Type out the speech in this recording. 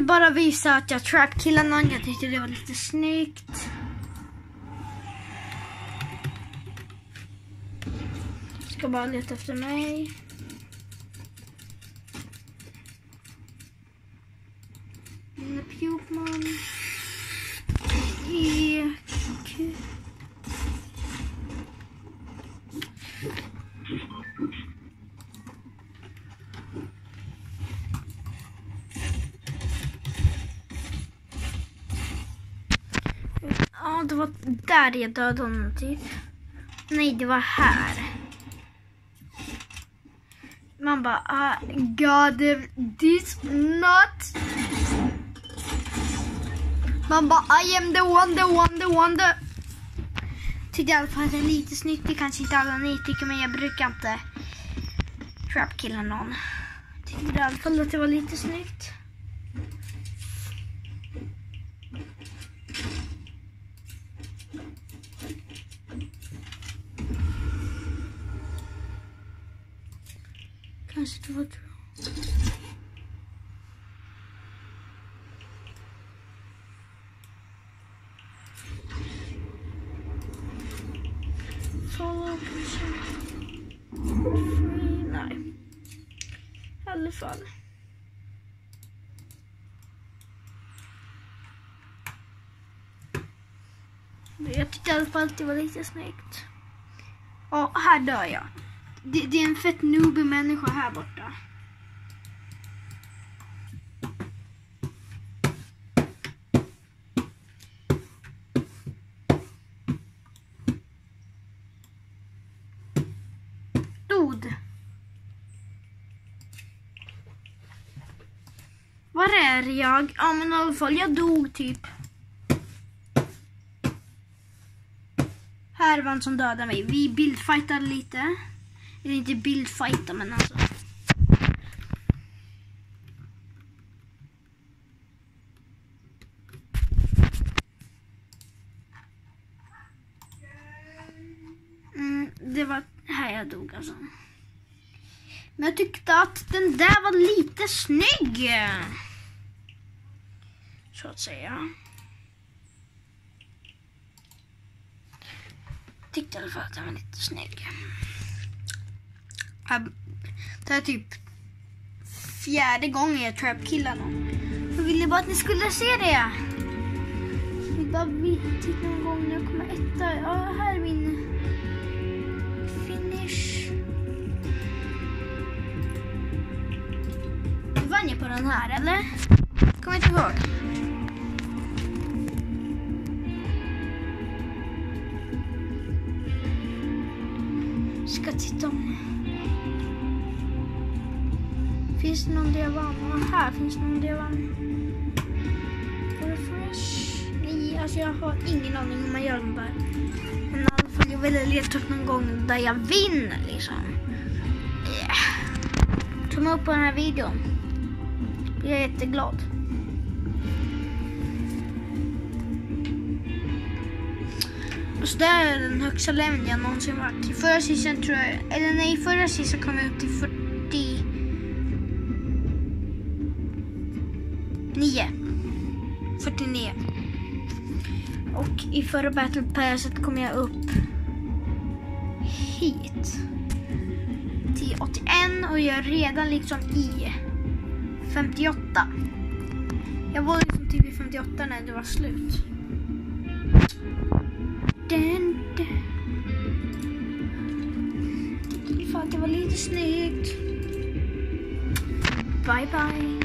vill bara visa att jag trap-killade någon. Jag tyckte det var lite snyggt. Ska bara leta efter mig. Pupman. Ek. Ja, det var där jag dödade honom typ. Nej, det var här. Man bara, ah, God, this not. Man bara, I am the one, the one, the one, the. Tyckte i alla fall att det är lite snyggt. Det kanske inte alla ni tycker, men jag brukar inte trap-killa någon. Tyckte i alla fall att det var lite snyggt. Kanske det var du. Follow kanske. Free, nej. I alla fall. Jag tyckte i alla fall att det var lite snyggt. Ja, här dör jag. Det, det är en fett noobig människa här borta. Dod. Var är jag? Ja men i alla fall, jag dog typ. Här var han som dödade mig. Vi bildfightade lite. Eller inte bildfighta men alltså. Mm, det var här jag dog alltså. Men jag tyckte att den där var lite snygg. Så att säga. Tyckte i alla fall att den var lite snygg. Det Det är typ fjärde gången jag trap-killar någon. Jag ville bara att ni skulle se det. Jag bara titta typ någon gång när jag kommer etta. Ja, här är min finish. Vann jag på den här eller? Kommer inte ihåg. Ska titta om. Finns det någon där här finns det någon där jag. Refresh. Nej, alltså jag har ingen aning om man gör den där. Men i alla fall, jag vill leta upp någon gång där jag vinner liksom. Yeah. Tumme upp på den här videon. Jag är jätteglad. Så det är den högsta leveln jag någonsin varit. I förra säsongen tror jag, eller nej, i förra säsongen kom jag upp till 9. 49. Och i förra Battle Passet kom jag upp hit. Till 81 och jag är redan liksom i 58. Jag var liksom typ i 58 när det var slut. Den, den. Fan, det var lite snyggt. Bye bye.